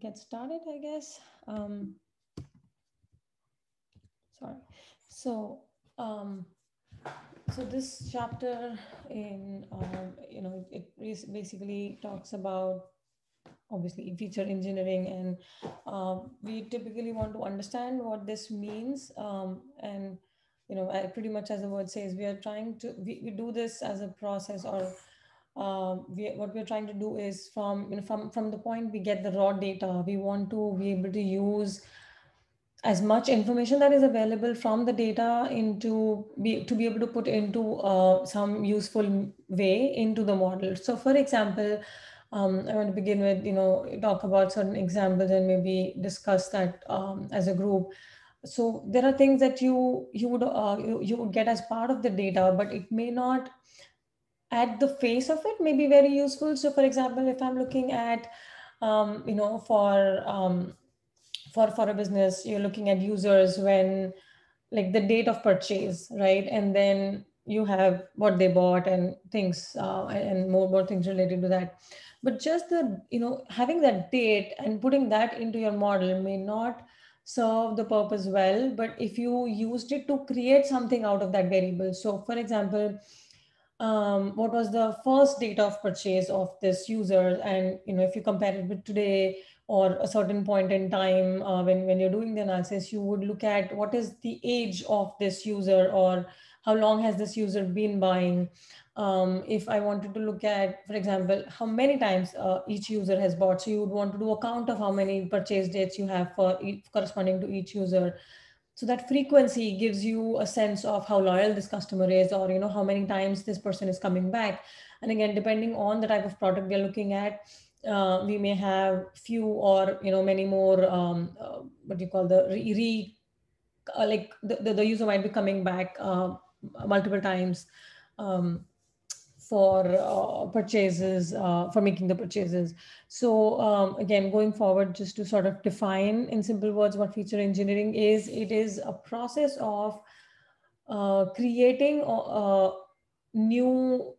get started, I guess. Um, sorry. So, um, so this chapter in, um, you know, it basically talks about obviously feature engineering and um, we typically want to understand what this means um, and you know pretty much as the word says we are trying to we, we do this as a process or um, we, what we're trying to do is from you know from from the point we get the raw data we want to be able to use as much information that is available from the data into be to be able to put into uh, some useful way into the model. So for example um, i want to begin with you know talk about certain examples and maybe discuss that um, as a group. So there are things that you you would uh, you, you would get as part of the data but it may not at the face of it may be very useful. So for example, if I'm looking at, um, you know, for, um, for, for a business, you're looking at users when like the date of purchase, right? And then you have what they bought and things uh, and more, more things related to that. But just the, you know, having that date and putting that into your model may not serve the purpose well, but if you used it to create something out of that variable. So for example, um, what was the first date of purchase of this user? And you know if you compare it with today or a certain point in time uh, when, when you're doing the analysis you would look at what is the age of this user or how long has this user been buying. Um, if i wanted to look at for example how many times uh, each user has bought so you would want to do a count of how many purchase dates you have for each, corresponding to each user so that frequency gives you a sense of how loyal this customer is or you know how many times this person is coming back. And again depending on the type of product we are looking at uh, we may have few or you know many more um, uh, what do you call the re, re uh, like the, the, the, user might be coming back uh, multiple times. Um, for uh, purchases, uh, for making the purchases. So um, again, going forward, just to sort of define in simple words what feature engineering is, it is a process of uh, creating uh, new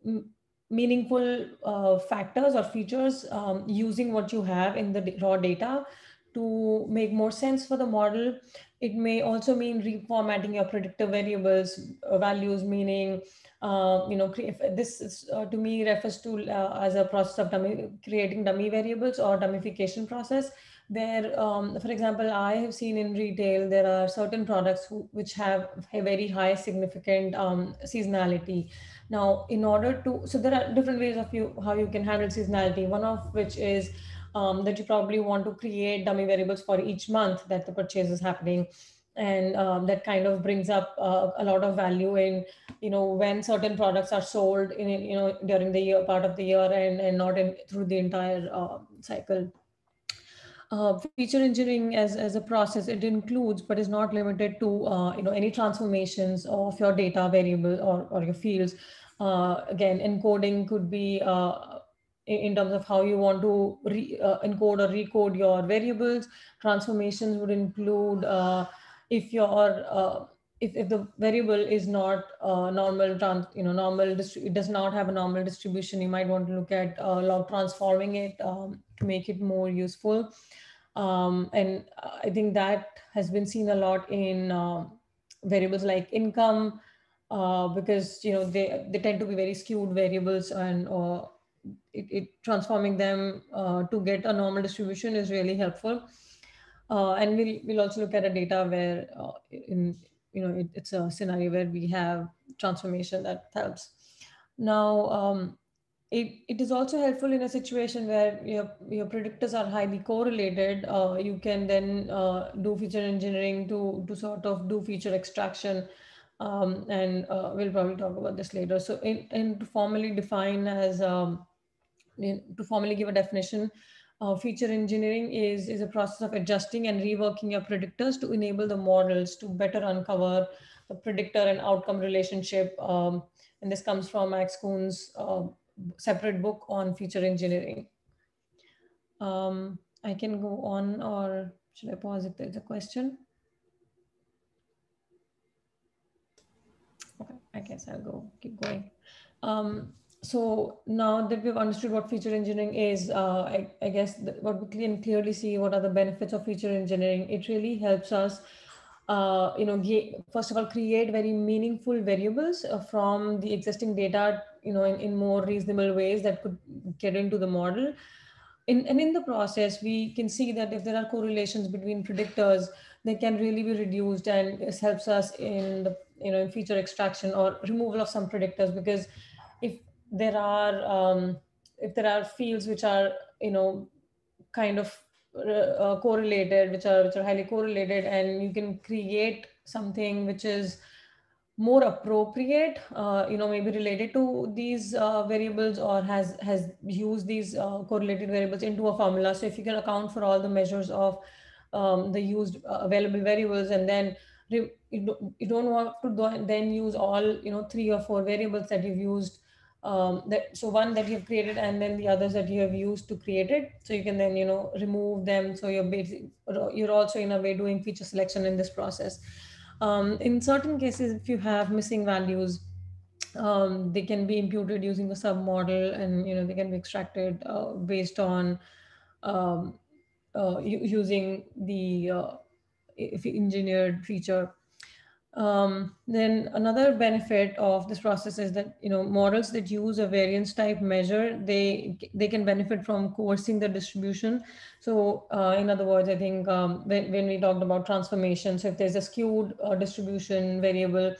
meaningful uh, factors or features um, using what you have in the raw data to make more sense for the model. It may also mean reformatting your predictor variables, uh, values, meaning uh, you know, this is, uh, to me refers to uh, as a process of dummy, creating dummy variables or dummification process. Where, um, for example, I have seen in retail, there are certain products who, which have a very high significant um, seasonality. Now, in order to, so there are different ways of you, how you can handle seasonality, one of which is um, that you probably want to create dummy variables for each month that the purchase is happening and um, that kind of brings up uh, a lot of value in you know when certain products are sold in you know during the year part of the year and, and not in through the entire uh, cycle. Uh, feature engineering as, as a process it includes but is not limited to uh, you know any transformations of your data variable or, or your fields. Uh, again encoding could be uh, in terms of how you want to re, encode or recode your variables. Transformations would include if your uh, if, if the variable is not uh, normal trans you know normal it does not have a normal distribution you might want to look at uh, log transforming it um, to make it more useful. Um, and i think that has been seen a lot in uh, variables like income uh, because you know they they tend to be very skewed variables and uh, it, it, transforming them uh, to get a normal distribution is really helpful uh, and we'll, we'll also look at a data where uh, in, you know, it, it's a scenario where we have transformation that helps. Now, um, it, it is also helpful in a situation where your, your predictors are highly correlated. Uh, you can then uh, do feature engineering to, to sort of do feature extraction. Um, and uh, we'll probably talk about this later. So in, in to formally define as, um, in, to formally give a definition, uh, feature engineering is, is a process of adjusting and reworking your predictors to enable the models to better uncover the predictor and outcome relationship. Um, and this comes from Max Kuhn's uh, separate book on feature engineering. Um, I can go on or should I pause if there's a question? Okay, I guess I'll go keep going. Um, so now that we've understood what feature engineering is, uh, I, I, guess what we can clearly see what are the benefits of feature engineering. It really helps us, uh, you know, first of all, create very meaningful variables uh, from the existing data, you know, in, in more reasonable ways that could get into the model. In, and in the process, we can see that if there are correlations between predictors, they can really be reduced and this helps us in the, you know, in feature extraction or removal of some predictors because there are um, if there are fields which are you know kind of uh, correlated which are which are highly correlated and you can create something which is more appropriate uh, you know maybe related to these uh, variables or has has used these uh, correlated variables into a formula. So if you can account for all the measures of um, the used uh, available variables and then you don't, you don't want to then use all you know three or four variables that you've used um, that so one that you've created and then the others that you have used to create it. So you can then you know remove them. So you're basically you're also in a way doing feature selection in this process. Um, in certain cases if you have missing values um, they can be imputed using a submodel and you know they can be extracted uh, based on um, uh, using the uh, engineered feature um, then another benefit of this process is that you know models that use a variance type measure they they can benefit from coercing the distribution. So uh, in other words, I think um, when when we talked about transformation, so if there's a skewed uh, distribution variable,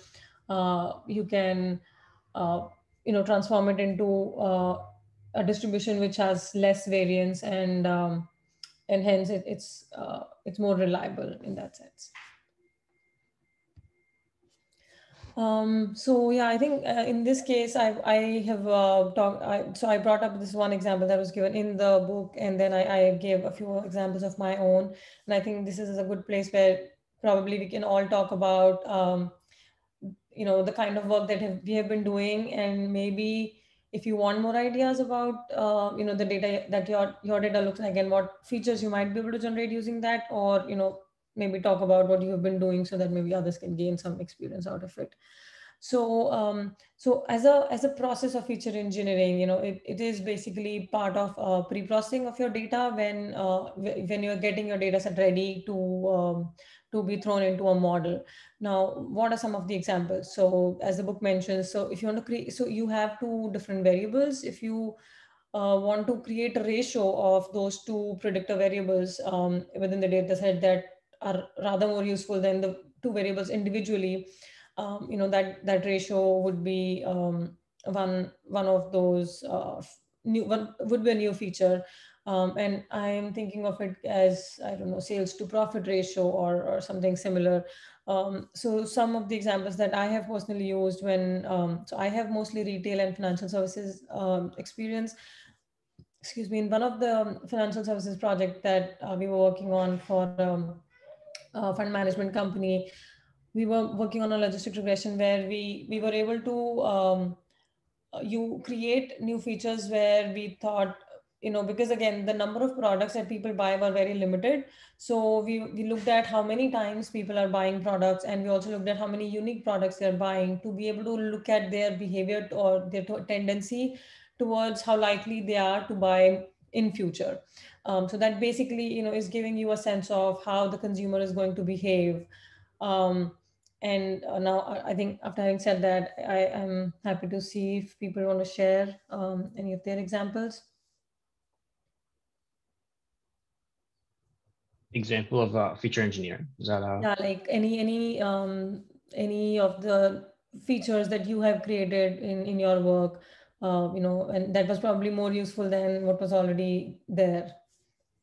uh, you can uh, you know transform it into uh, a distribution which has less variance and um, and hence it, it's uh, it's more reliable in that sense. Um, so yeah, I think uh, in this case, I I have uh, talked. I, so I brought up this one example that was given in the book, and then I, I gave a few examples of my own. And I think this is a good place where probably we can all talk about, um, you know, the kind of work that have, we have been doing, and maybe if you want more ideas about, uh, you know, the data that your your data looks like and what features you might be able to generate using that, or you know, maybe talk about what you have been doing so that maybe others can gain some experience out of it. So um, so as a as a process of feature engineering you know it, it is basically part of uh, pre-processing of your data when uh, when you're getting your data set ready to um, to be thrown into a model. Now what are some of the examples? So as the book mentions so if you want to create so you have two different variables. If you uh, want to create a ratio of those two predictor variables um, within the data set that are rather more useful than the two variables individually, um, you know, that, that ratio would be um, one, one of those uh, new, one would be a new feature. Um, and I'm thinking of it as, I don't know, sales to profit ratio or, or something similar. Um, so some of the examples that I have personally used when, um, so I have mostly retail and financial services um, experience excuse me, in one of the financial services project that uh, we were working on for um, uh, fund management company, we were working on a logistic regression where we we were able to um, uh, you create new features where we thought you know because again the number of products that people buy were very limited. So we, we looked at how many times people are buying products and we also looked at how many unique products they're buying to be able to look at their behavior or their tendency towards how likely they are to buy in future um, so that basically, you know, is giving you a sense of how the consumer is going to behave. Um, and uh, now I think after having said that, I am happy to see if people want to share um, any of their examples. Example of uh, feature engineering is that uh... yeah, like any any um, any of the features that you have created in in your work, uh, you know, and that was probably more useful than what was already there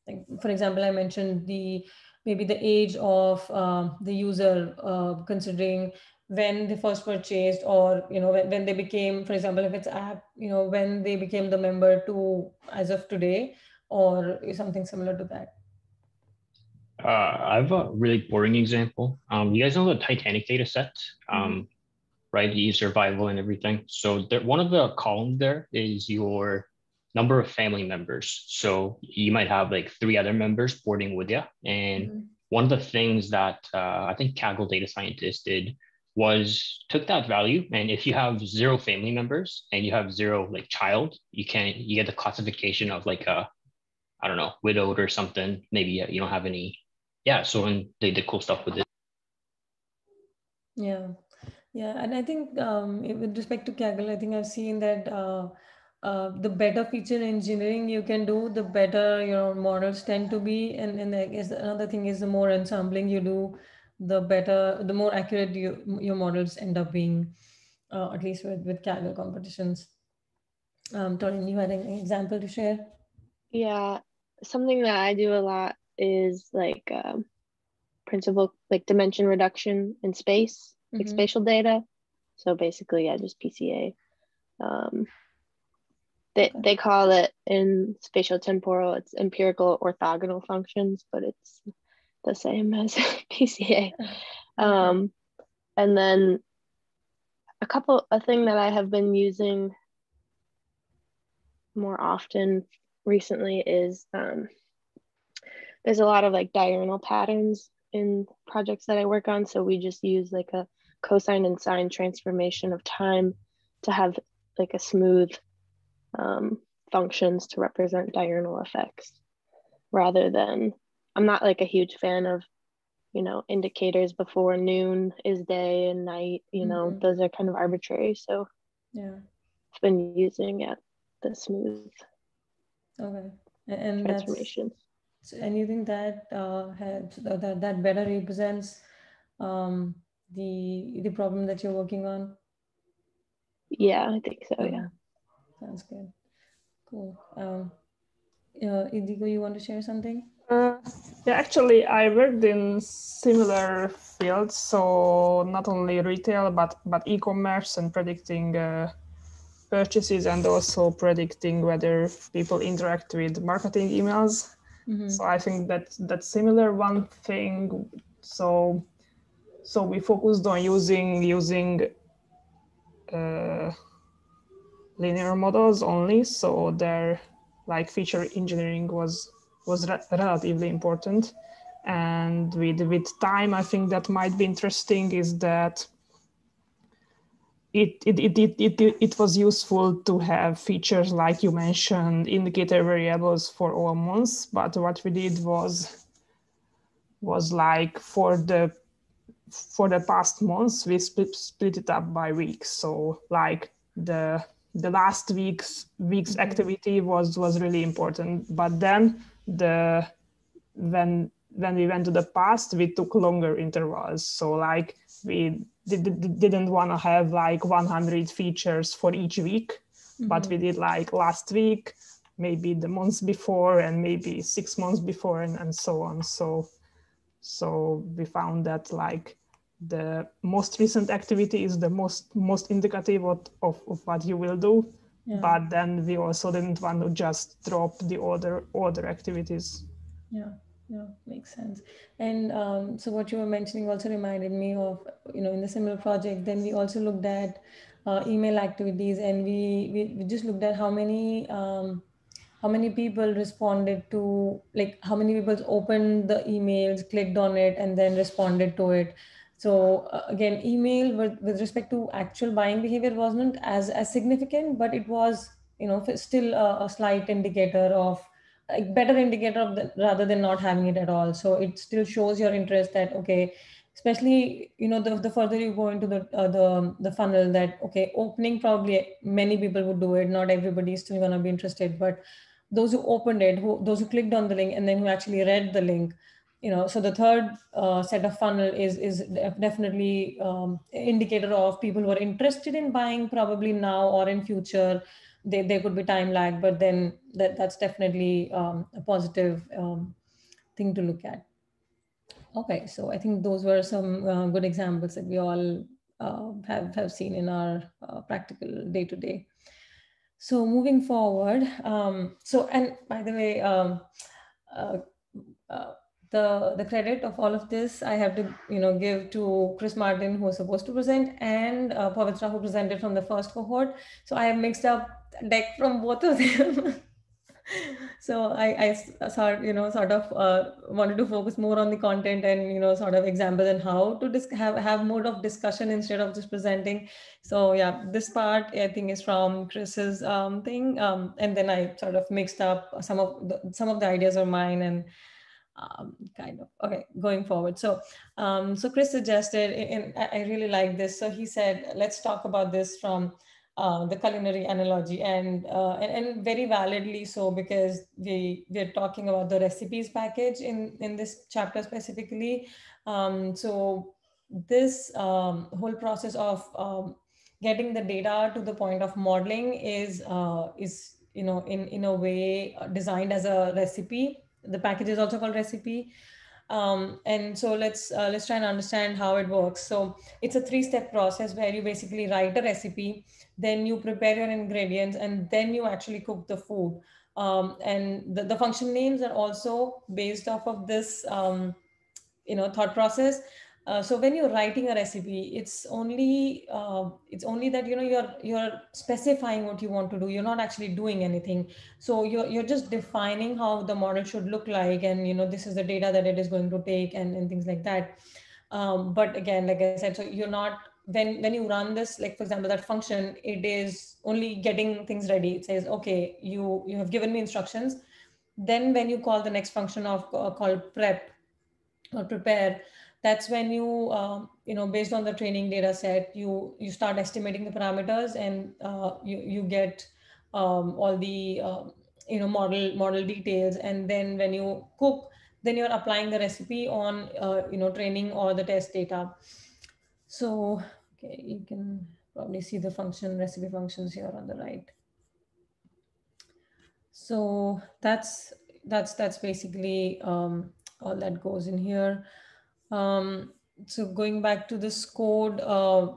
like for example i mentioned the maybe the age of uh, the user uh, considering when they first purchased or you know when, when they became for example if it's app you know when they became the member to as of today or something similar to that. Uh, i have a really boring example. Um, you guys know the titanic data set? Um, mm-hmm. right? The survival and everything. So there, one of the columns there is your number of family members. So you might have like three other members boarding with you. And mm-hmm. one of the things that uh, I think Kaggle data scientists did was took that value and if you have zero family members and you have zero like child you can you get the classification of like a i don't know widowed or something maybe you don't have any yeah so when they did cool stuff with it yeah yeah and i think um, with respect to kaggle i think i've seen that uh, uh, the better feature engineering you can do, the better your models tend to be. And, and I guess another thing is the more ensembling you do, the better, the more accurate you, your models end up being, uh, at least with, with Kaggle competitions. Um, Torin, you had an example to share? Yeah, something that I do a lot is like um, principal, like dimension reduction in space, mm-hmm. like spatial data. So basically, yeah, just PCA. Um, they, they call it in spatial temporal, it's empirical orthogonal functions, but it's the same as PCA. Um, and then a couple, a thing that I have been using more often recently is um, there's a lot of like diurnal patterns in projects that I work on. So we just use like a cosine and sine transformation of time to have like a smooth um, functions to represent diurnal effects rather than I'm not like a huge fan of, you know, indicators before noon is day and night, you know, mm-hmm. those are kind of arbitrary. So yeah, I've been using it the smooth okay and transformations. and you think that uh, helps that that better represents um, the the problem that you're working on? Yeah, I think so. Yeah. Sounds good. Cool. Um, uh, Indigo, you want to share something? Uh, yeah, actually, I worked in similar fields, so not only retail but but e-commerce and predicting uh, purchases and also predicting whether people interact with marketing emails. Mm-hmm. So I think that that's similar. One thing, so so we focused on using using uh, linear models only. So their like feature engineering was was re- relatively important. And with with time, I think that might be interesting is that it it, it, it, it, it was useful to have features like you mentioned indicator variables for all months but what we did was was like for the for the past months we split, split it up by weeks so like the the last week's week's mm-hmm. activity was was really important but then the when when we went to the past we took longer intervals so like we did, didn't want to have like 100 features for each week mm-hmm. but we did like last week maybe the months before and maybe six months before and, and so on so so we found that like the most recent activity is the most most indicative of, of, of what you will do. Yeah. but then we also didn't want to just drop the other other activities. Yeah yeah makes sense. And um, so what you were mentioning also reminded me of you know in the similar project then we also looked at uh, email activities and we, we, we just looked at how many um, how many people responded to like how many people opened the emails clicked on it and then responded to it so uh, again, email with, with respect to actual buying behavior wasn't as as significant, but it was you know still a, a slight indicator of a better indicator of the, rather than not having it at all. So it still shows your interest that okay, especially you know the, the further you go into the uh, the the funnel that okay opening probably many people would do it. Not everybody is still gonna be interested, but those who opened it, who those who clicked on the link and then who actually read the link you know so the third uh, set of funnel is is definitely um, indicator of people who are interested in buying probably now or in future. They, there could be time lag but then that that's definitely um, a positive um, thing to look at. Okay so i think those were some uh, good examples that we all uh, have have seen in our uh, practical day to day so moving forward um, so and by the way um, uh, uh, the the credit of all of this I have to you know give to Chris Martin who was supposed to present and uh, Pavitra who presented from the first cohort. So I have mixed up deck from both of them. so I, I sort you know sort of uh, wanted to focus more on the content and you know sort of examples and how to dis- have have mode of discussion instead of just presenting. So yeah, this part I think is from Chris's um, thing, um, and then I sort of mixed up some of the, some of the ideas are mine and. Um, kind of okay going forward. So um, so chris suggested and i really like this. So he said let's talk about this from uh, the culinary analogy. And, uh, and, and very validly so because we we're talking about the recipes package in in this chapter specifically. Um, so this um, whole process of um, getting the data to the point of modeling is uh, is you know in in a way designed as a recipe the package is also called recipe. Um, and so let's uh, let's try and understand how it works. So it's a three step process where you basically write a recipe then you prepare your ingredients and then you actually cook the food. Um, and the, the function names are also based off of this um, you know thought process uh, so when you're writing a recipe it's only uh, it's only that you know you're you're specifying what you want to do. You're not actually doing anything. So you're, you're just defining how the model should look like and you know this is the data that it is going to take and, and things like that. Um, but again like i said so you're not when when you run this like for example that function it is only getting things ready. It says okay you you have given me instructions. Then when you call the next function of uh, called prep or prepare that's when you um, you know based on the training data set you you start estimating the parameters and uh, you you get um, all the uh, you know model model details and then when you cook then you're applying the recipe on uh, you know training or the test data so Okay, you can probably see the function recipe functions here on the right. So that's that's that's basically um, all that goes in here. Um, so going back to this code uh,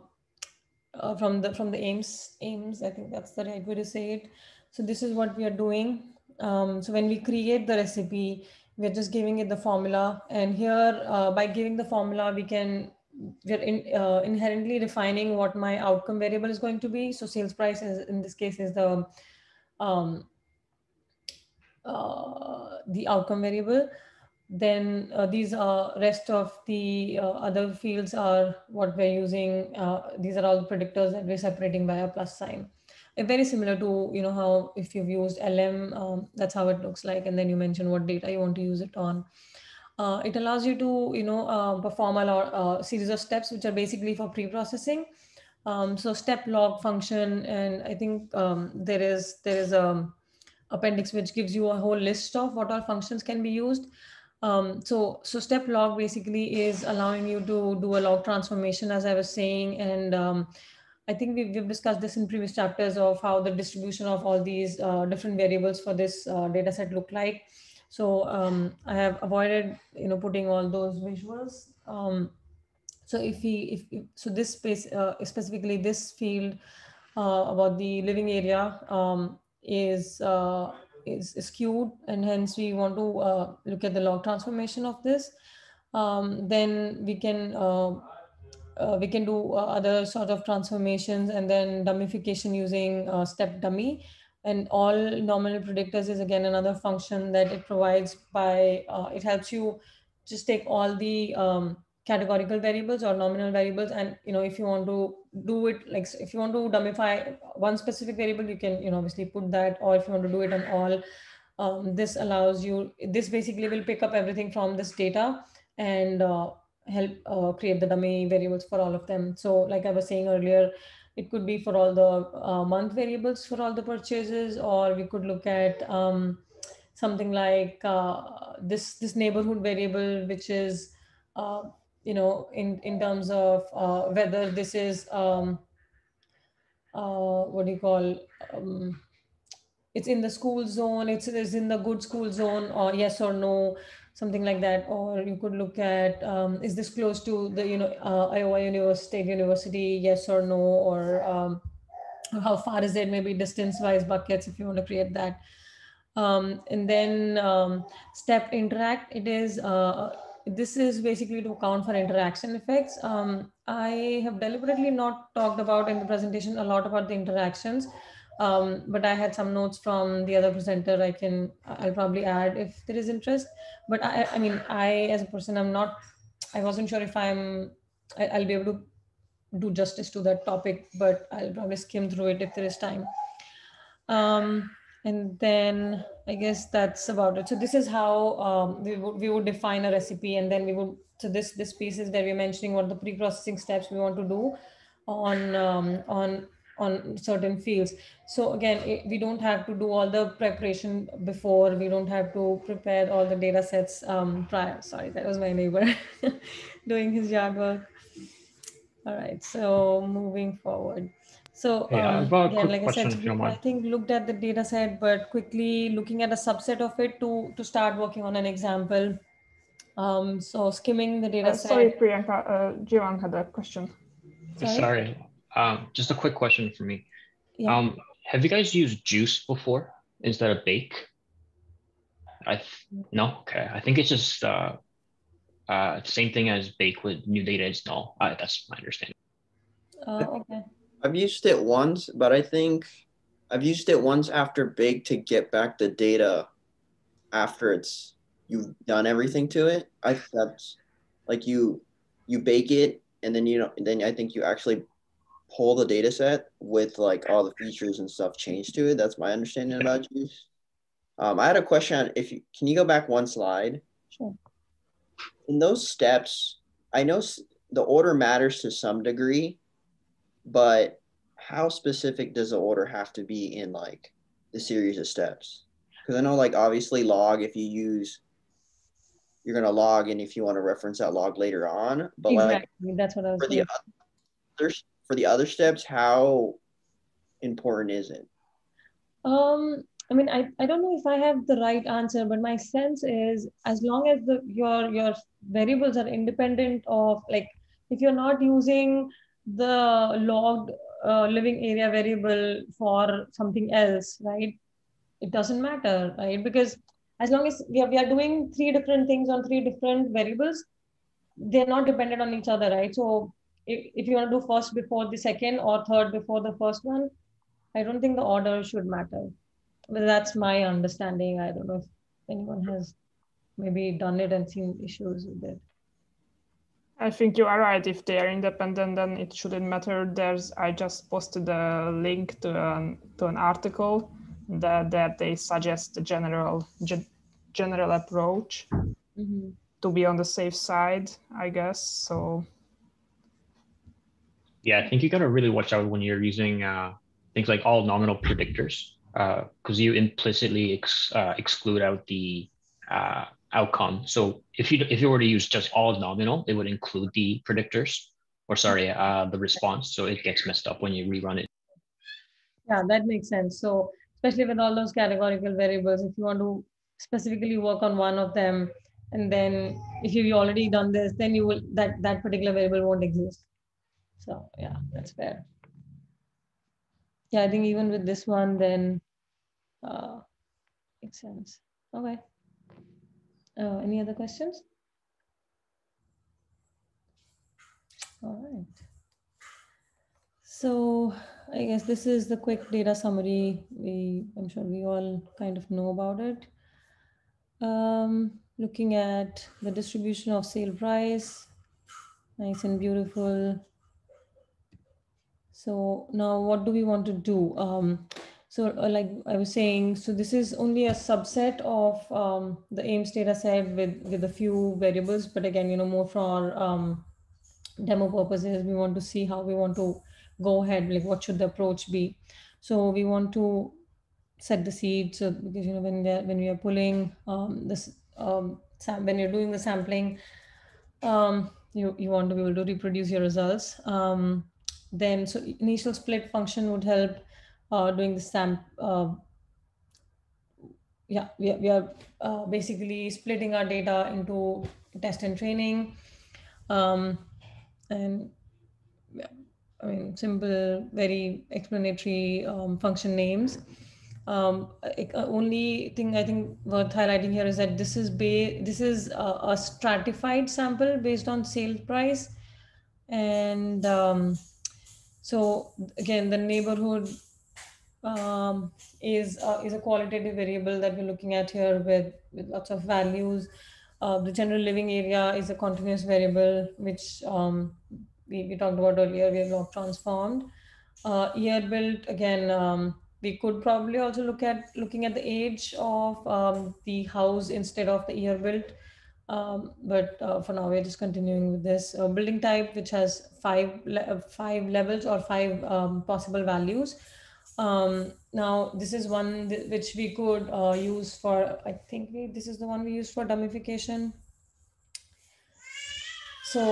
uh, from the from the Ames Ames, I think that's the right way to say it. So this is what we are doing. Um, so when we create the recipe, we're just giving it the formula, and here uh, by giving the formula, we can we're in, uh, inherently defining what my outcome variable is going to be. So sales price is in this case is the um, uh, the outcome variable. Then uh, these are rest of the uh, other fields are what we're using. Uh, these are all the predictors that we're separating by a plus sign. very similar to you know how if you've used LM, um, that's how it looks like. And then you mention what data you want to use it on uh, it allows you to, you know, uh, perform a lot, uh, series of steps, which are basically for pre-processing. Um, so step log function, and I think um, there is there is a appendix which gives you a whole list of what all functions can be used. Um, so so step log basically is allowing you to do a log transformation, as I was saying, and um, I think we've, we've discussed this in previous chapters of how the distribution of all these uh, different variables for this uh, data set look like. So um, I have avoided, you know, putting all those visuals. Um, so if we, if, so this space, uh, specifically this field uh, about the living area um, is, uh, is, is skewed and hence we want to uh, look at the log transformation of this. Um, then we can, uh, uh, we can do other sort of transformations and then dummification using step dummy and all nominal predictors is again another function that it provides by uh, it helps you just take all the um, categorical variables or nominal variables and you know if you want to do it like if you want to dumbify one specific variable you can you know obviously put that or if you want to do it on all um, this allows you this basically will pick up everything from this data and uh, help uh, create the dummy variables for all of them. So like i was saying earlier it could be for all the uh, month variables for all the purchases, or we could look at um, something like uh, this this neighborhood variable, which is uh, you know in in terms of uh, whether this is um, uh, what do you call um, it's in the school zone, it's, it's in the good school zone, or yes or no something like that. Or you could look at um, is this close to the you know uh, iowa university state university yes or no or um, how far is it maybe distance wise buckets if you want to create that. Um, and then um, step interact it is uh, this is basically to account for interaction effects um, i have deliberately not talked about in the presentation a lot about the interactions Um, but I had some notes from the other presenter. I can, I'll probably add if there is interest. But I, I mean, I as a person, I'm not, I wasn't sure if I'm, I, I'll be able to do justice to that topic, but I'll probably skim through it if there is time. Um, and then I guess that's about it. So this is how um, we would we would define a recipe, and then we would. So this this piece is where we're mentioning what the pre-processing steps we want to do on um, on on certain fields. So again, it, we don't have to do all the preparation before. We don't have to prepare all the data sets um, prior. Sorry, that was my neighbor doing his yard work. All right, so moving forward. So Hey, I um, again, like I said, if you don't we- I think looked at the data set, but quickly looking at a subset of it to to start working on an example. Um, so skimming the data Uh, set. sorry, Priyanka, uh, Jivan had a question. Sorry? Sorry. Um, just a quick question for me. Yeah. Um, have you guys used juice before instead of bake? I th- no. Okay. I think it's just uh, uh, same thing as bake with new data is null. Uh, that's my understanding. Uh, okay. I've used it once, but I think I've used it once after bake to get back the data after it's you've done everything to it. I that's like you you bake it and then you know then I think you actually pull the data set with like all the features and stuff changed to it. That's my understanding about juice. Um, I had a question if you can you go back one slide? Sure. In those steps, I know the order matters to some degree, but how specific does the order have to be in like the series of steps? Because I know like obviously log if you use you're gonna log and if you want to reference that log later on, but like. That's what I was for the other for the other steps, how important is it? Um, I mean, I, I don't know if I have the right answer, but my sense is as long as the your your variables are independent of like if you're not using the logged uh, living area variable for something else, right? It doesn't matter, right? Because as long as we are, we are doing three different things on three different variables, they're not dependent on each other, right? So if, if you want to do first before the second or third before the first one, I don't think the order should matter. But that's my understanding. I don't know if anyone has maybe done it and seen issues with it. I think you are right. If they are independent, then it shouldn't matter. There's I just posted a link to an to an article that that they suggest a general ge- general approach Mm-hmm. to be on the safe side, I guess. So Yeah, I think you gotta really watch out when you're using uh, things like all nominal predictors, because you implicitly ex- uh, exclude out the uh, outcome. So if you if you were to use just all nominal, it would include the predictors, or sorry, uh, the response. So it gets messed up when you rerun it. Yeah, that makes sense. So especially with all those categorical variables, if you want to specifically work on one of them, and then if you've already done this, then you will that that particular variable won't exist. So yeah, that's fair. Yeah, I think even with this one, then uh, makes sense. Okay. Uh, any other questions? All right. So I guess this is the quick data summary. We, I'm sure we all kind of know about it. Um, looking at the distribution of sale price, nice and beautiful. So now what do we want to do? Um, so uh, like I was saying, so this is only a subset of um, the Ames data set with, with a few variables, but again, you know, more for um, demo purposes, we want to see how we want to go ahead, like what should the approach be. So we want to set the seed. So because, you know, when, when we are pulling um, this, um, when you're doing the sampling, um, you, you want to be able to reproduce your results. Um, then, so initial split function would help uh, doing the sam. Uh, yeah, we are, we are uh, basically splitting our data into test and training. Um, and yeah, I mean, simple, very explanatory um, function names. Um, uh, only thing I think worth highlighting here is that this is this is a, a stratified sample based on sale price, and um, so again, the neighborhood um, is uh, is a qualitative variable that we're looking at here with with lots of values. Uh, the general living area is a continuous variable, which um, we, we talked about earlier. We have log transformed. Uh, year built again. Um, we could probably also look at looking at the age of um, the house instead of the year built. Um, but uh, for now, we're just continuing with this uh, building type, which has five le five levels or five um, possible values. Um, now, this is one th which we could uh, use for, I think we, this is the one we use for dummification. So,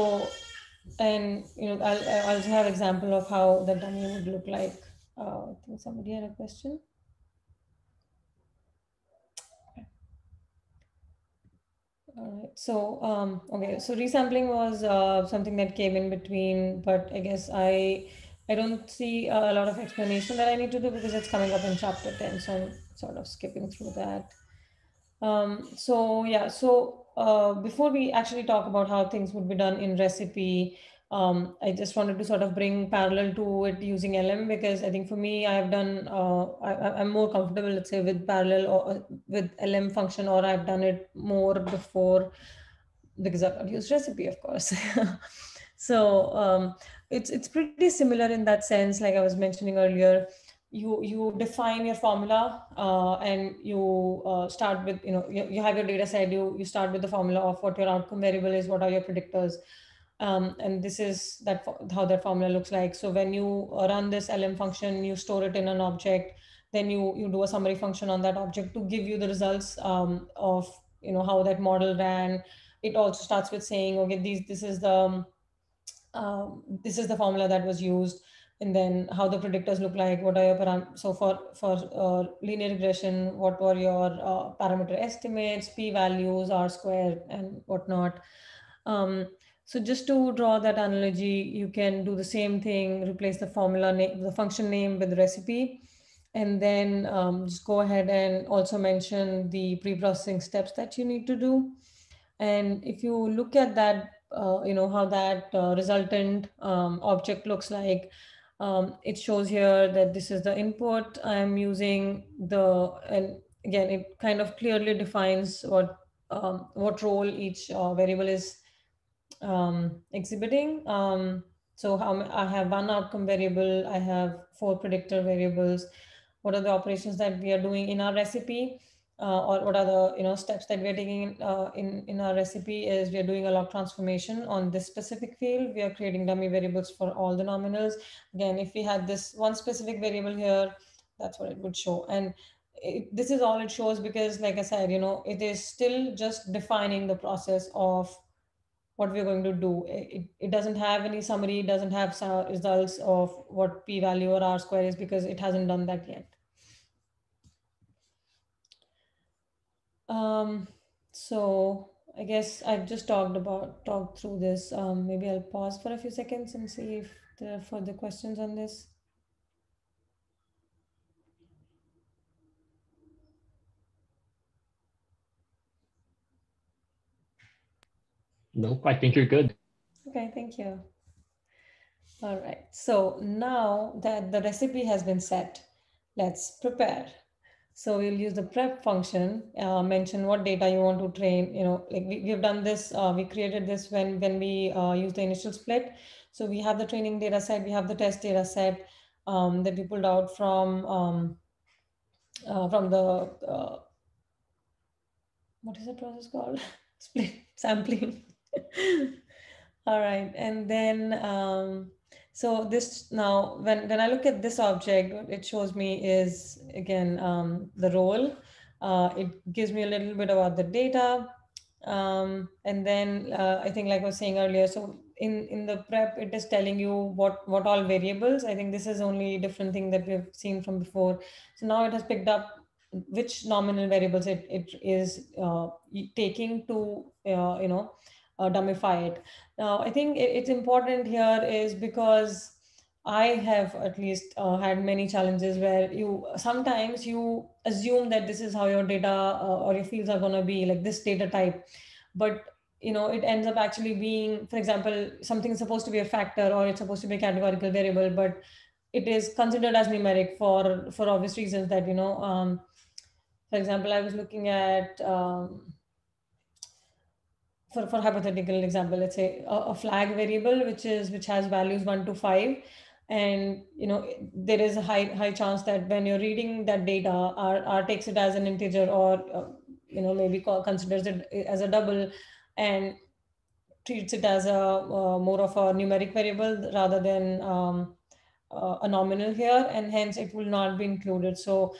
and you know, I'll, I'll also have example of how the dummy would look like. Uh, I think somebody had a question. All right. So, um, okay. So resampling was uh, something that came in between, but I guess I I don't see a lot of explanation that I need to do because it's coming up in chapter 10. So I'm sort of skipping through that. Um, so yeah, so uh, before we actually talk about how things would be done in recipe, um, I just wanted to sort of bring parallel to it using LM because I think for me, I have done, uh, I, am more comfortable, let's say, with parallel or uh, with LM function, or I've done it more before because I've not used recipe, of course. so um, it's it's pretty similar in that sense, like I was mentioning earlier. You you define your formula uh, and you uh, start with you know you, you have your data set. You you start with the formula of what your outcome variable is, what are your predictors um, and this is that how that formula looks like. So when you run this LM function, you store it in an object, then you, you do a summary function on that object to give you the results um, of you know how that model ran. It also starts with saying, okay, these this is the um, this is the formula that was used, and then how the predictors look like. What are your param? So for for uh, linear regression, what were your uh, parameter estimates, p values, r squared, and whatnot. Um, so just to draw that analogy, you can do the same thing, replace the formula name, the function name with the recipe, and then um, just go ahead and also mention the pre-processing steps that you need to do. And if you look at that, uh, you know, how that uh, resultant um, object looks like, um, it shows here that this is the input I'm using the, and again, it kind of clearly defines what, um, what role each uh, variable is um, exhibiting. Um, so how, I have one outcome variable, I have four predictor variables. What are the operations that we are doing in our recipe? Uh, or what are the you know steps that we're taking uh, in in our recipe is we're doing a log transformation on this specific field. We are creating dummy variables for all the nominals. Again, if we had this one specific variable here, that's what it would show. And it, this is all it shows because, like I said, you know, it is still just defining the process of what we're going to do. It, it doesn't have any summary, it doesn't have results of what p-value or r-square is because it hasn't done that yet. Um, so I guess I've just talked about, talked through this. Um, maybe I'll pause for a few seconds and see if there are further questions on this. Nope, I think you're good. Okay, thank you. All right, so now that the recipe has been set, let's prepare. So we'll use the prep function, uh, mention what data you want to train, you know, like we, we've done this, uh, we created this when, when we uh, use the initial split. So we have the training data set, we have the test data set um, that we pulled out from, um, uh, from the, uh, what is the process called? split sampling. All right, and then um, so this now when when I look at this object, it shows me is again um, the role. Uh, it gives me a little bit about the data, um, and then uh, I think like I was saying earlier, so in in the prep it is telling you what what all variables. I think this is only different thing that we've seen from before. So now it has picked up which nominal variables it, it is uh, taking to uh, you know uh, dumbify it. Now, I think it's important here is because I have at least uh, had many challenges where you sometimes you assume that this is how your data uh, or your fields are going to be like this data type, but you know it ends up actually being, for example, something supposed to be a factor or it's supposed to be a categorical variable, but it is considered as numeric for for obvious reasons that you know um, for example i was looking at um, for, for hypothetical example let's say a, a, flag variable which is which has values 1 to 5 and you know there is a high high chance that when you're reading that data r, r takes it as an integer or uh, you know maybe considers it as a double and treats it as a uh, more of a numeric variable rather than um, uh, a nominal here. And hence it will not be included. So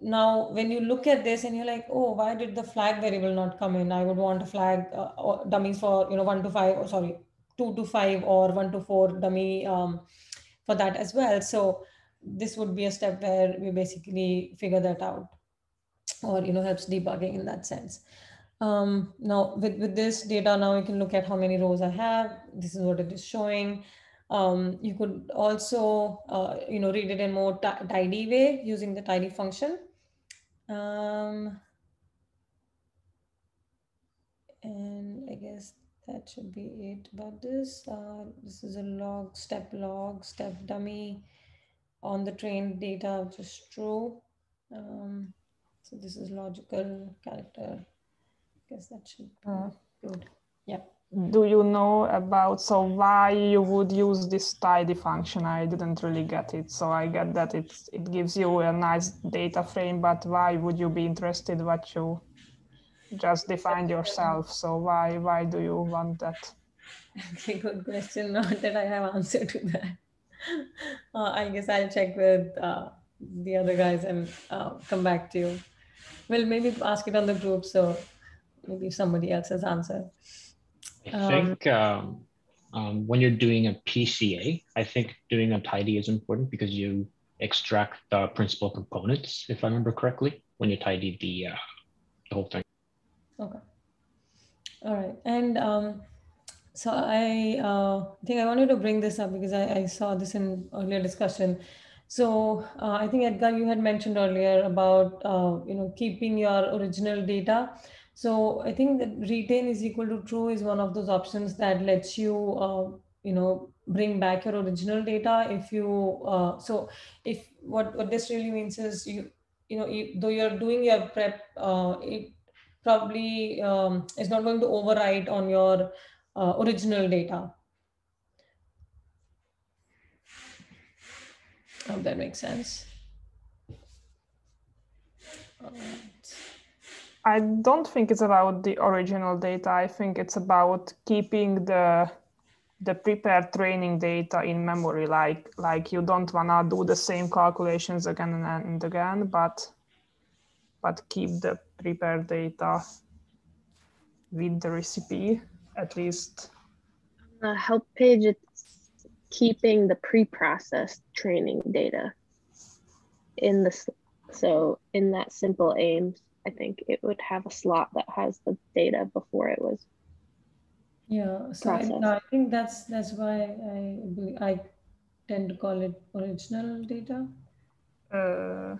now when you look at this and you're like oh why did the flag variable not come in? I would want a flag uh, dummies for you know one to five or sorry two to five or one to four dummy um, for that as well. So this would be a step where we basically figure that out or you know helps debugging in that sense. Um, now with, with this data now you can look at how many rows i have. This is what it is showing um, you could also, uh, you know, read it in more tidy way using the tidy function. Um, and I guess that should be it about this. Uh, this is a log, step log, step dummy on the trained data, which is true. Um, so this is logical character. I guess that should be uh, good. Yeah do you know about so why you would use this tidy function? I didn't really get it. So i get that it it gives you a nice data frame but why would you be interested what you just defined yourself? So why why do you want that? Okay good question. Not that i have answer to that. Uh, i guess i'll check with uh, the other guys and uh, come back to you. Well maybe ask it on the group so maybe somebody else has answer I um, think um, um, when you're doing a PCA, I think doing a tidy is important because you extract the principal components, if I remember correctly, when you tidy the, uh, the whole thing. Okay. All right. And um, so I uh, think I wanted to bring this up because I, I saw this in earlier discussion. So uh, I think Edgar, you had mentioned earlier about uh, you know keeping your original data. So I think that retain is equal to true is one of those options that lets you, uh, you know, bring back your original data. If you, uh, so if what, what this really means is you, you know, you, though you're doing your prep, uh, it probably um, is not going to overwrite on your uh, original data. Hope that makes sense. I don't think it's about the original data. I think it's about keeping the the prepared training data in memory. Like like you don't wanna do the same calculations again and again, but but keep the prepared data with the recipe at least. On The help page, it's keeping the pre-processed training data in the so in that simple Ames I think it would have a slot that has the data before it was. Yeah, so I, I, think that's that's why I I tend to call it original data. Uh,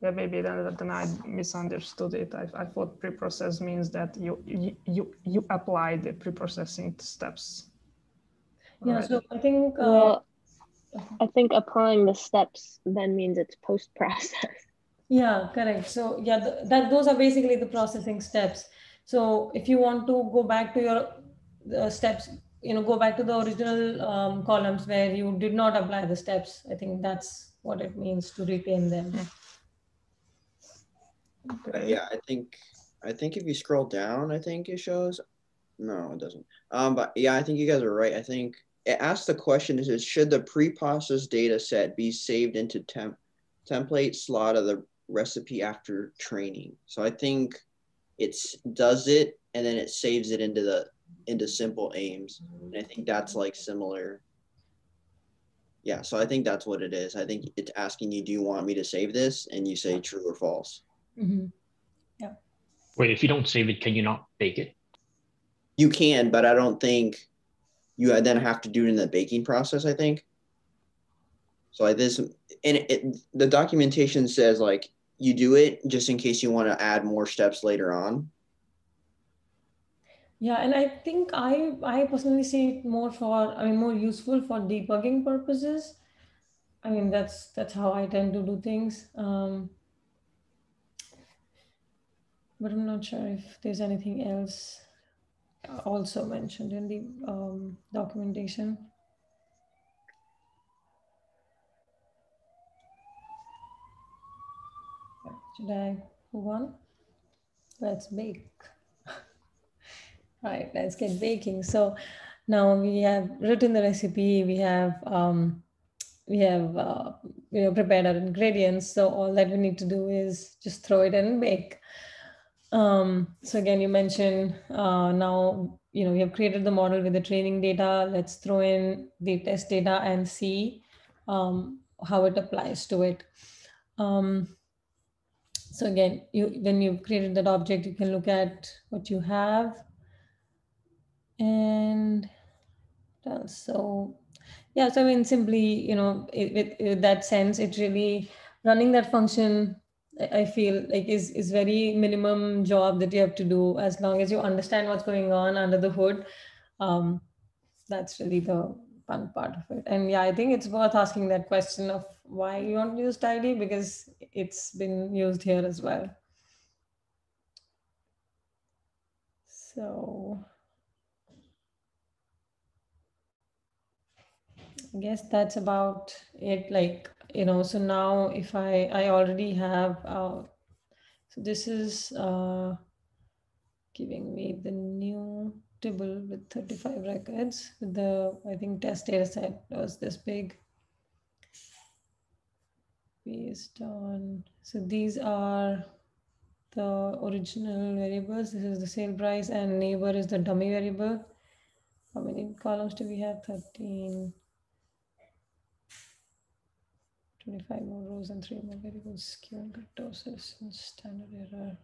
yeah, maybe then, then I misunderstood it. I, I thought pre-process means that you you you, you apply the pre-processing steps. Yeah, so I think. Uh, well, I think applying the steps then means it's post process. Yeah, correct. So yeah, the, that those are basically the processing steps. So if you want to go back to your uh, steps, you know, go back to the original um, columns where you did not apply the steps. I think that's what it means to retain them. Uh, yeah, I think I think if you scroll down, I think it shows. No, it doesn't. Um, but yeah, I think you guys are right. I think it asks the question is should the pre-processed data set be saved into temp template slot of the recipe after training? So i think it's does it and then it saves it into the into simple Ames. And i think that's like similar. Yeah so i think that's what it is. I think it's asking you do you want me to save this? And you say true or false. Mm-hmm. yeah wait if you don't save it can you not bake it? You can but i don't think you then have to do it in the baking process, I think. So like this, and it, it, the documentation says like you do it just in case you want to add more steps later on. Yeah, and I think I I personally see it more for I mean more useful for debugging purposes. I mean that's that's how I tend to do things. Um, but I'm not sure if there's anything else also mentioned in the um, documentation. Should I move on? Let's bake. right, let's get baking. So now we have written the recipe. We have um, we have uh, you know prepared our ingredients. So all that we need to do is just throw it in and bake. Um, so again, you mentioned uh, now, you know, you have created the model with the training data. Let's throw in the test data and see um, how it applies to it. Um, so again, you when you've created that object, you can look at what you have. And so, yeah, so I mean, simply, you know, with that sense, it really running that function I feel like is is very minimum job that you have to do as long as you understand what's going on under the hood. Um, that's really the fun part of it. And yeah, I think it's worth asking that question of why you want to use tidy because it's been used here as well. So I guess that's about it. Like you know so now if i i already have uh, so this is uh, giving me the new table with 35 records the i think test data set was this big. Based on so these are the original variables. This is the sale price and neighbor is the dummy variable. How many columns do we have? 13 25 more rows and three more variables, skew and kurtosis and standard error.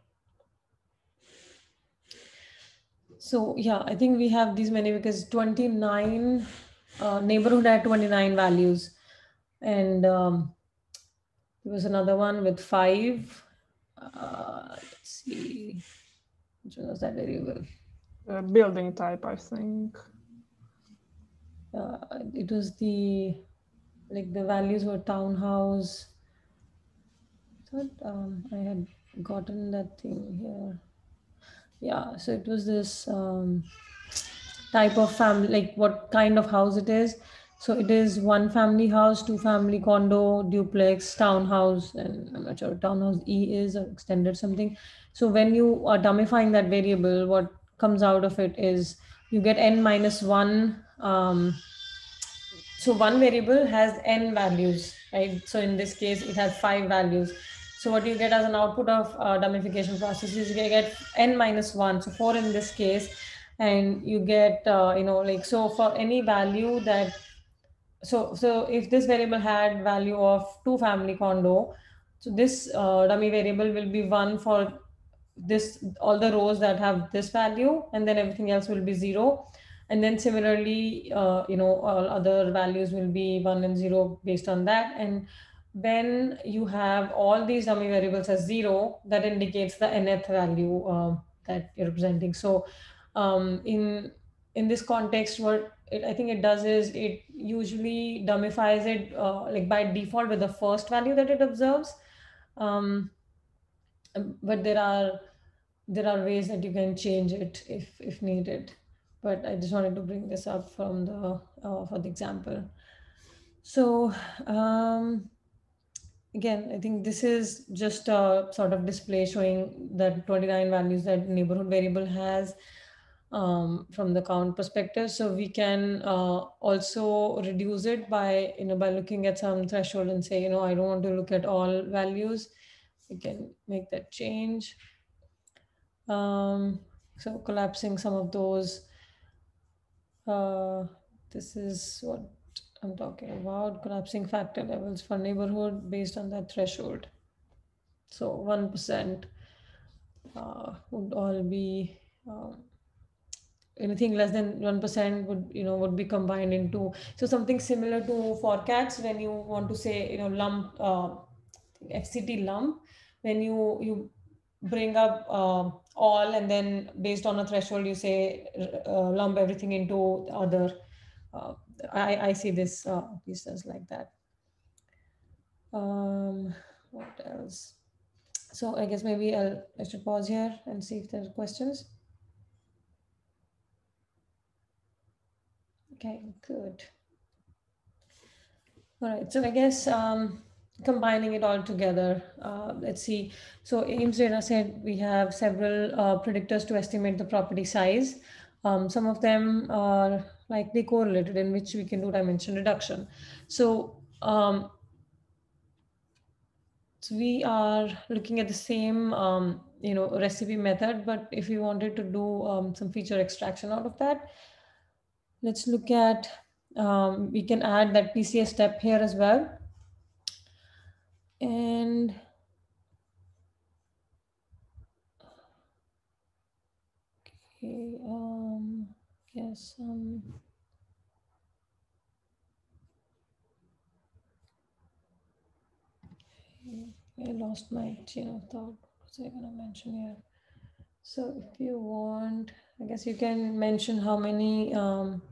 So yeah, I think we have these many because 29 uh, neighborhood had 29 values. And um, there was another one with five. Uh, let's see, which one was that variable? Uh, building type, I think. Uh, it was the like the values were townhouse. Thought um, I had gotten that thing here. Yeah, so it was this um, type of family, like what kind of house it is. So it is one family house, two family condo, duplex, townhouse, and I'm not sure townhouse E is or extended something. So when you are dumbifying that variable, what comes out of it is you get n minus one um, so one variable has n values, right? So in this case, it has five values. So what you get as an output of uh, dummification process is you get n minus one, so four in this case, and you get, uh, you know, like, so for any value that, so, so if this variable had value of two family condo, so this uh, dummy variable will be one for this, all the rows that have this value, and then everything else will be zero and then similarly uh, you know all other values will be one and zero based on that. And when you have all these dummy variables as zero that indicates the nth value uh, that you're representing. So um, in in this context what it, i think it does is it usually dummifies it uh, like by default with the first value that it observes. Um, but there are there are ways that you can change it if if needed but I just wanted to bring this up from the uh, for the example. So um, again, I think this is just a sort of display showing that 29 values that neighborhood variable has um, from the count perspective. So we can uh, also reduce it by, you know, by looking at some threshold and say, you know, I don't want to look at all values. We can make that change. Um, so collapsing some of those uh, this is what I'm talking about, collapsing factor levels for neighborhood based on that threshold. So 1% uh, would all be, um, anything less than 1% would, you know, would be combined into, so something similar to forcats when you want to say, you know, lump, uh, FCT lump, when you, you bring up uh, all and then based on a threshold you say uh, lump everything into the other uh, I, I see this uh, pieces like that. Um, what else? So i guess maybe I'll, i should pause here and see if there are questions. Okay good. All right so i guess um, combining it all together. Uh, let's see. So Ames data set, we have several uh, predictors to estimate the property size. Um, some of them are likely correlated in which we can do dimension reduction. So, um, so we are looking at the same, um, you know, recipe method, but if we wanted to do um, some feature extraction out of that, let's look at, um, we can add that PCA step here as well and okay um yes um I lost my chain of thought. What was I gonna mention here? So if you want, I guess you can mention how many um,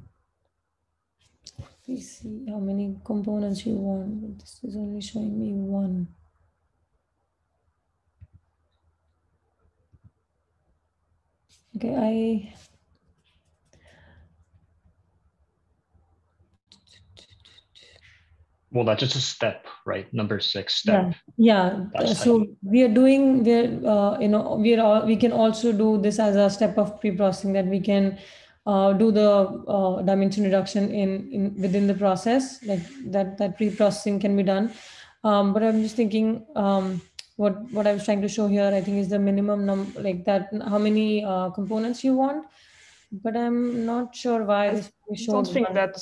we see how many components you want, but this is only showing me one. Okay, I well that's just a step right number six step yeah, yeah. so we are doing we're uh, you know we're all, we can also do this as a step of pre-processing that we can uh, do the uh, dimension reduction in, in within the process like that that pre-processing can be done um, but i'm just thinking um, what what i was trying to show here i think is the minimum number like that how many uh, components you want but i'm not sure why I don't think one. that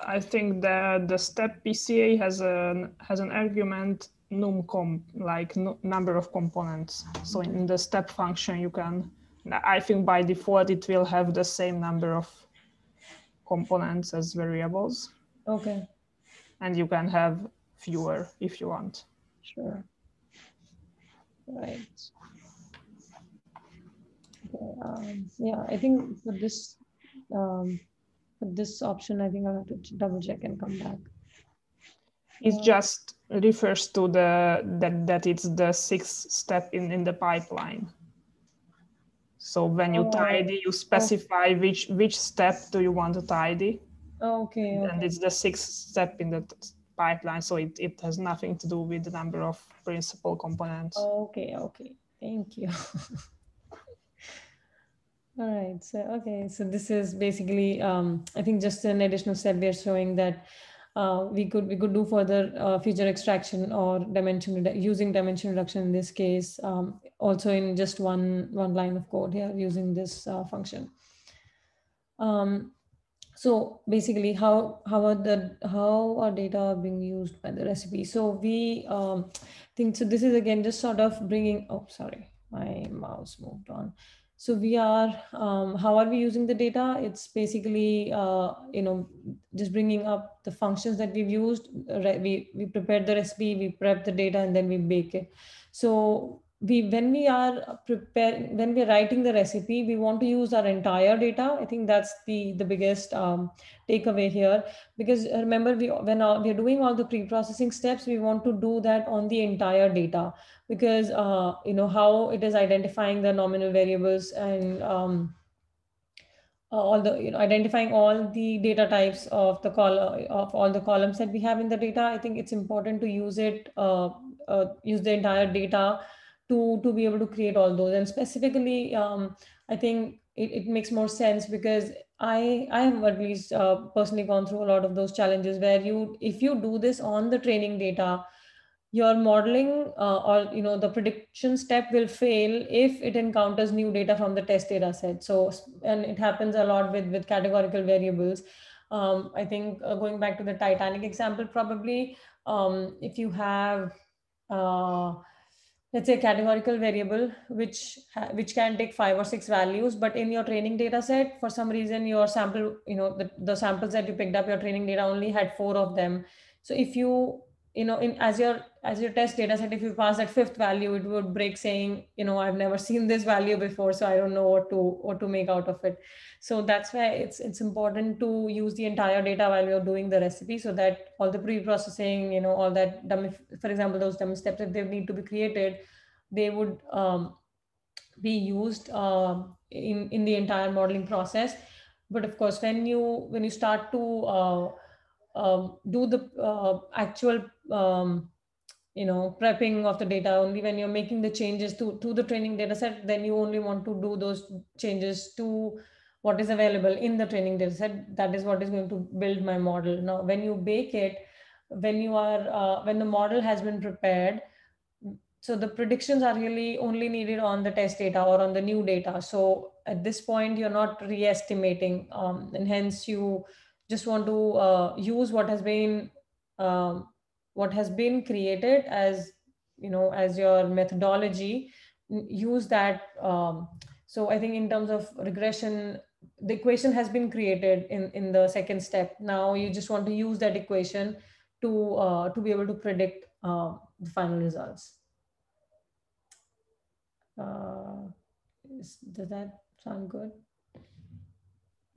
i think the the step pca has an has an argument numcomp like no, number of components so in the step function you can I think by default it will have the same number of components as variables. Okay. And you can have fewer if you want. Sure. Right. Okay. Um, yeah, I think for this um, for this option, I think I'll have to double check and come back. It uh, just refers to the that that it's the sixth step in in the pipeline. So when you oh, tidy, you specify which which step do you want to tidy. Okay, okay. And it's the sixth step in the pipeline, so it, it has nothing to do with the number of principal components. Okay, okay. Thank you. All right. So okay. So this is basically, um, I think, just an additional step we are showing that uh, we could we could do further uh, feature extraction or dimension using dimension reduction in this case um, also in just one one line of code here using this uh, function. Um, so basically how how are the how are data being used by the recipe? So we um, think so this is again just sort of bringing oh sorry my mouse moved on so we are, um, how are we using the data? It's basically, uh, you know, just bringing up the functions that we've used. We, we prepared the recipe, we prep the data, and then we bake it. So we, when we are preparing, when we're writing the recipe, we want to use our entire data. I think that's the, the biggest um, takeaway here. Because remember, we, when uh, we're doing all the pre-processing steps, we want to do that on the entire data because uh, you know how it is identifying the nominal variables and um, uh, all the you know identifying all the data types of the col of all the columns that we have in the data. I think it's important to use it uh, uh, use the entire data to to be able to create all those. And specifically um, I think it, it makes more sense because I I have at least uh, personally gone through a lot of those challenges where you if you do this on the training data your modeling uh, or you know the prediction step will fail if it encounters new data from the test data set. So and it happens a lot with with categorical variables. Um, i think uh, going back to the titanic example probably um, if you have uh, let's say a categorical variable which uh, which can take five or six values but in your training data set for some reason your sample you know the, the samples that you picked up your training data only had four of them. So if you you know in as your as your test data set if you pass that fifth value it would break saying you know i've never seen this value before so i don't know what to what to make out of it. So that's why it's it's important to use the entire data while you're doing the recipe so that all the pre-processing you know all that dummy for example those dummy steps if they need to be created they would um, be used uh, in in the entire modeling process. But of course when you when you start to uh, um, do the uh, actual um, you know prepping of the data. Only when you're making the changes to to the training data set then you only want to do those changes to what is available in the training data set that is what is going to build my model. Now when you bake it when you are uh, when the model has been prepared so the predictions are really only needed on the test data or on the new data. So at this point you're not re-estimating um, and hence you just want to uh, use what has been um, what has been created as you know as your methodology use that um, so i think in terms of regression the equation has been created in in the second step. Now you just want to use that equation to uh, to be able to predict uh, the final results. Uh, is, does that sound good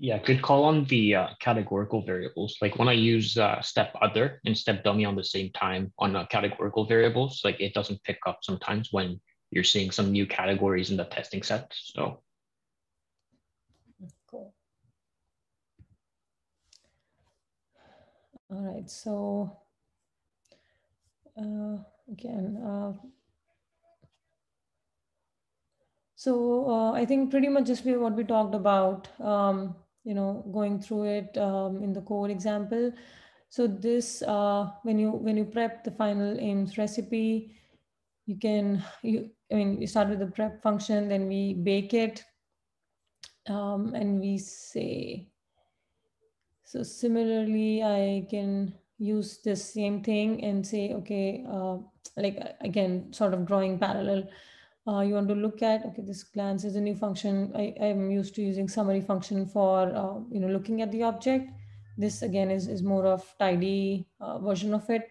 yeah, good call on the uh, categorical variables. Like when I use uh, step other and step dummy on the same time on uh, categorical variables, like it doesn't pick up sometimes when you're seeing some new categories in the testing set. So. Cool. All right, so uh, again, uh, so uh, I think pretty much just what we talked about. Um, you know, going through it um, in the code example. So this, uh, when you when you prep the final Ames recipe, you can you I mean you start with the prep function, then we bake it, um, and we say. So similarly, I can use the same thing and say, okay, uh, like again, sort of drawing parallel uh, you want to look at, okay, this glance is a new function. I, am used to using summary function for, uh, you know, looking at the object. This again is, is more of tidy uh, version of it.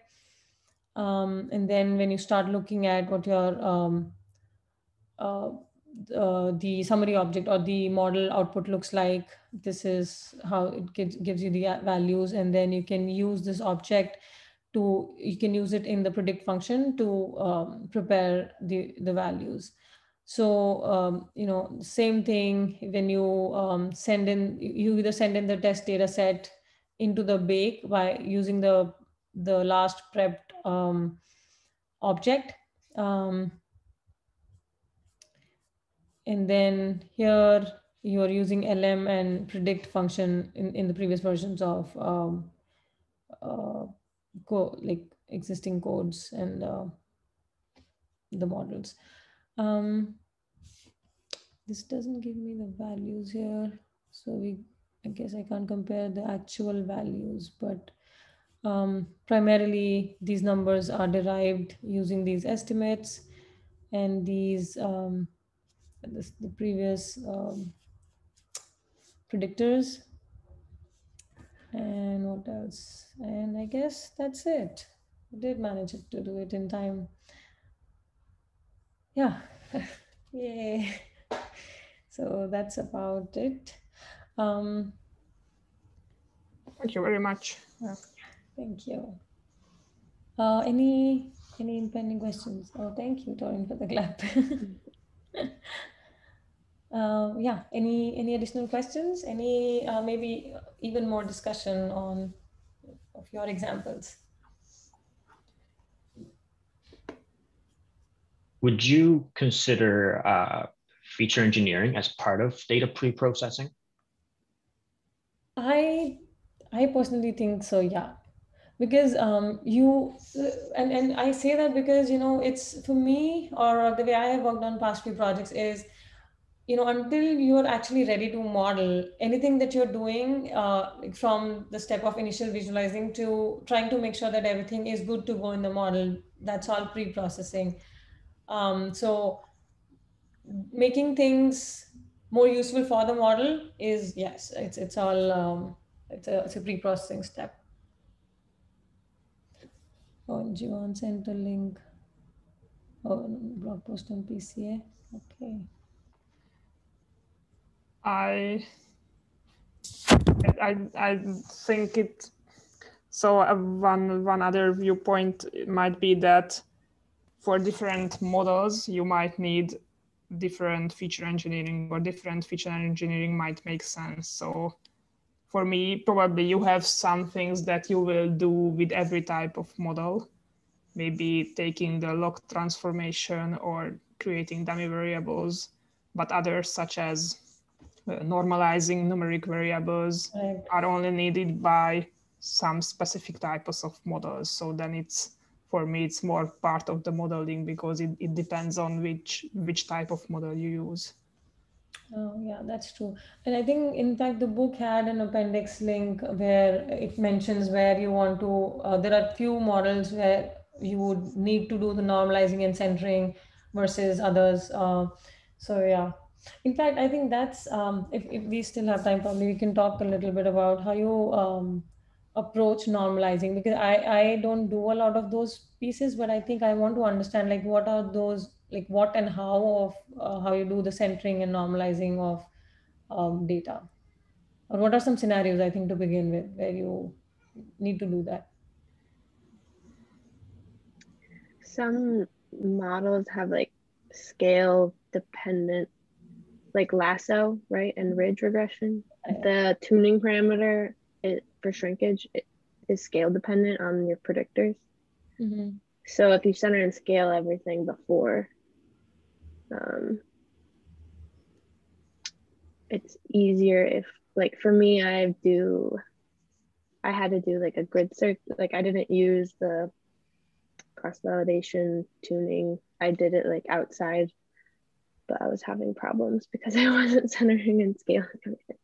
Um, and then when you start looking at what your um, uh, uh, the summary object or the model output looks like, this is how it gives, gives you the values. And then you can use this object to you can use it in the predict function to um, prepare the the values. So um, you know same thing when you um, send in you either send in the test data set into the bake by using the the last prepped um, object. Um, and then here you are using lm and predict function in, in the previous versions of um, uh, co like existing codes and uh, the models. Um, this doesn't give me the values here. So we, I guess I can't compare the actual values, but um, primarily these numbers are derived using these estimates and these, um, this, the previous um, predictors and what else? And i guess that's it. I did manage to do it in time. Yeah. Yay. So that's about it. Um thank you very much. yeah. thank you. Uh any any impending questions? Oh thank you Torin for the clap uh, yeah any any additional questions? Any uh, maybe even more discussion on of your examples? Would you consider uh, feature engineering as part of data pre-processing? I i personally think so yeah. Because um, you and, and i say that because you know it's for me or the way i have worked on past few projects is you know until you're actually ready to model anything that you're doing uh, from the step of initial visualizing to trying to make sure that everything is good to go in the model that's all pre-processing um, so making things more useful for the model is yes it's it's all um, it's a, it's a pre-processing step Oh, Jivan sent link. Oh, blog post on PCA. Okay. I I I think it. So uh, one one other viewpoint might be that for different models you might need different feature engineering or different feature engineering might make sense. So for me, probably you have some things that you will do with every type of model, maybe taking the log transformation or creating dummy variables, but others such as normalizing numeric variables Right. are only needed by some specific types of models. So then it's for me it's more part of the modeling because it, it depends on which which type of model you use. Oh, yeah, that's true. And I think, in fact, the book had an appendix link where it mentions where you want to, uh, there are few models where you would need to do the normalizing and centering versus others. Uh, so, yeah. In fact, I think that's, um, if, if we still have time, probably we can talk a little bit about how you um, approach normalizing because I, I don't do a lot of those pieces, but I think I want to understand like what are those like what and how of uh, how you do the centering and normalizing of um, data? Or what are some scenarios i think to begin with where you need to do that? Some models have like scale dependent, like lasso, right? And ridge regression. The tuning parameter it, for shrinkage it, is scale dependent on your predictors. mm-hmm. So if you center and scale everything before, um, it's easier if like for me I do I had to do like a grid search like I didn't use the cross validation tuning I did it like outside but I was having problems because I wasn't centering and scaling everything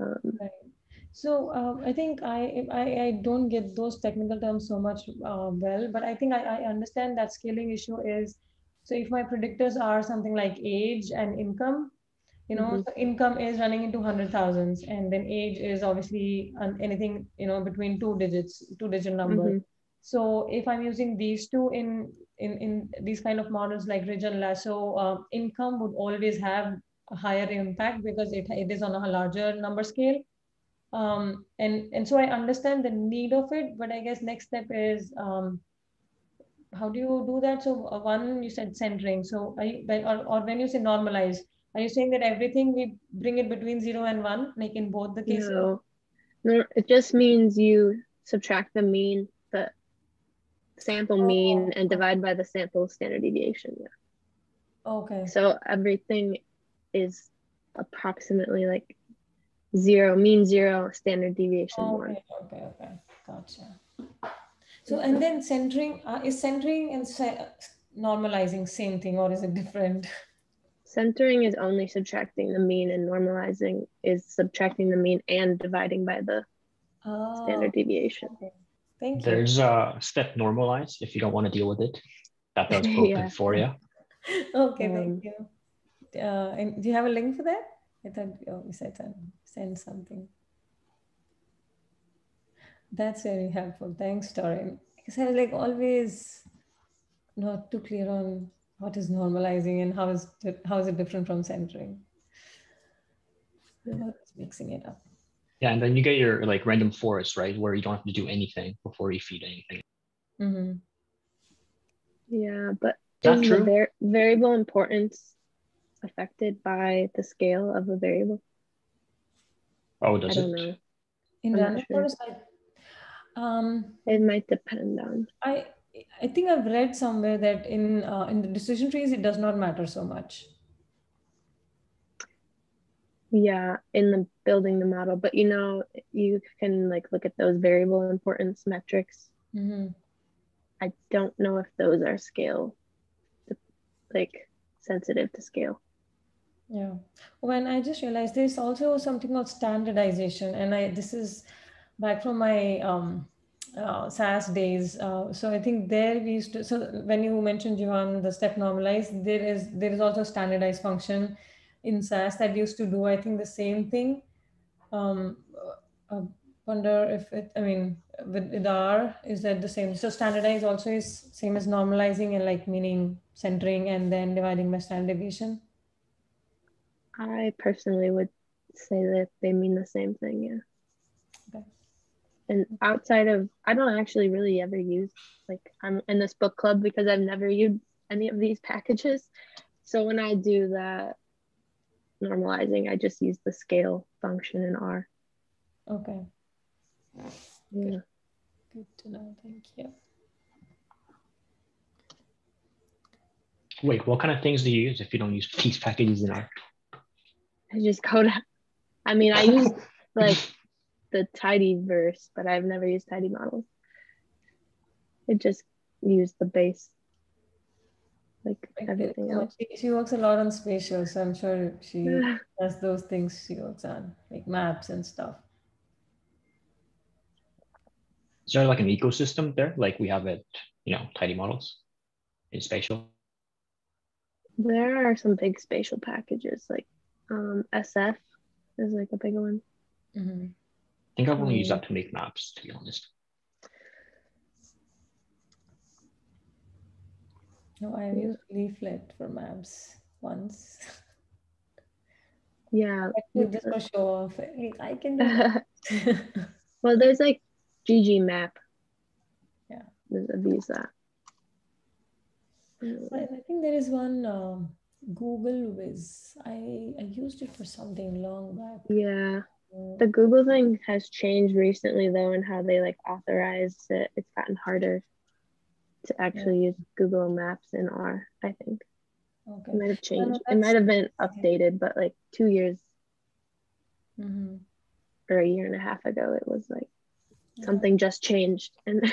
um, right so um, i think I, I i don't get those technical terms so much uh, well but i think I, I understand that scaling issue is so if my predictors are something like age and income you know Mhm. so income is running into hundred thousands and then age is obviously anything you know between two digits two digit number Mhm. So if i'm using these two in in in these kind of models like ridge and lasso uh, income would always have a higher impact because it, it is on a larger number scale. Um, and and so i understand the need of it but i guess next step is um, how do you do that? So uh, one you said centering so are you, or, or when you say normalize are you saying that everything we bring it between zero and one like in both the cases? No. No it just means you subtract the mean the sample Oh, mean and divide by the sample standard deviation yeah okay So everything is approximately like zero, mean zero, standard deviation one. okay okay okay gotcha so and then centering uh, is centering and se- normalizing same thing or is it different Centering is only subtracting the mean, and normalizing is subtracting the mean and dividing by the oh, standard deviation. okay. Thank you There's a step normalize if you don't want to deal with it. That does both Yeah. for you. okay, Um, thank you. Uh, and do you have a link for that? I thought oh, you said send, send something. That's very helpful. Thanks, Torin. Because I was like always not too clear on what is normalizing and how is it, how is it different from centering. Always mixing it up. Yeah, and then you get your like random forest, right? Where you don't have to do anything before you feed anything. hmm Yeah, but that is true? the var- variable importance affected by the scale of a variable? Oh, I does don't it? know. In I'm not random sure. forest, I, um, It might depend on. I I think I've read somewhere that in uh, in the decision trees it does not matter so much. Yeah, in the building the model, but you know, you can like look at those variable importance metrics hmm I don't know if those are scale, like sensitive to scale. Yeah. When I just realized there's also something called standardization, and I this is back from my um, uh, SAS days. Uh, so I think there we used to. So when you mentioned Jivan, the step normalize, there is there is also a standardized function in SAS that used to do I think the same thing. Um, uh, wonder if it, I mean, with, with R, is that the same? So standardize also is same as normalizing and like meaning centering and then dividing by standard deviation? I personally would say that they mean the same thing, yeah. Okay. And outside of, I don't actually really ever use, like, I'm in this book club because I've never used any of these packages. So when I do that normalizing, I just use the scale function in R. Okay. Yeah. Good to know. Thank you. Wait, what kind of things do you use if you don't use these packages in R? I just code. I mean, I use like the tidyverse, but I've never used tidy models. It just used the base, like Like, everything else. She, she works a lot on spatial, so I'm sure she does those things she works on, like maps and stuff. Is there like an ecosystem there, like we have at you know tidy models in spatial? There are some big spatial packages, like um, SF is like a big one. Mhm. I think I've only used Um, that to make maps, to be honest. No, I used Leaflet for maps once. Yeah. Just for show off. I can do that. well, there's like ggmap. Yeah. There's- I've used. I I think there is one um, googleVis. I, I used it for something long back. Yeah. Uh, The Google thing has changed recently though, and how they like authorize it. It's gotten harder to actually use Google Maps in R. I think Okay. it might have changed. It might have been updated, but like two years Mhm. or a year and a half ago, it was like Yeah. something just changed, and